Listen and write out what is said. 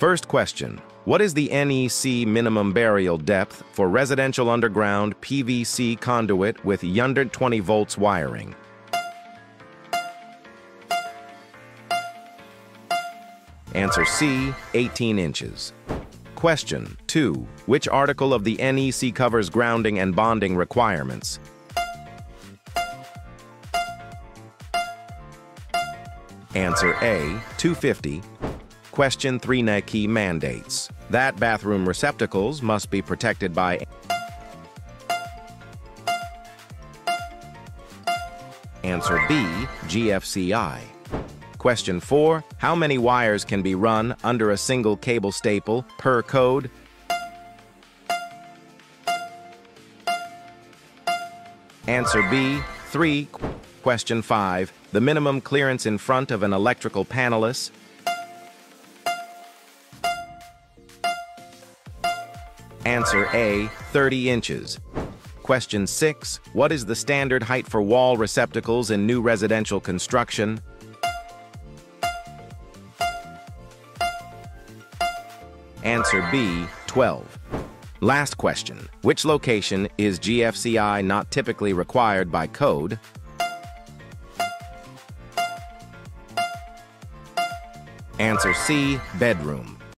First question. What is the NEC minimum burial depth for residential underground PVC conduit with 120 volts wiring? Answer C, 18 inches. Question 2. Which article of the NEC covers grounding and bonding requirements? Answer A, 250. Question 3 NEC mandates. That bathroom receptacles must be protected by Answer B, GFCI. Question 4. How many wires can be run under a single cable staple per code? Answer B. 3. Question 5. The minimum clearance in front of an electrical panelus? Answer A. 30 inches. Question 6. What is the standard height for wall receptacles in new residential construction? Answer B, 12. Last question. Which location is GFCI not typically required by code? Answer C, bedroom.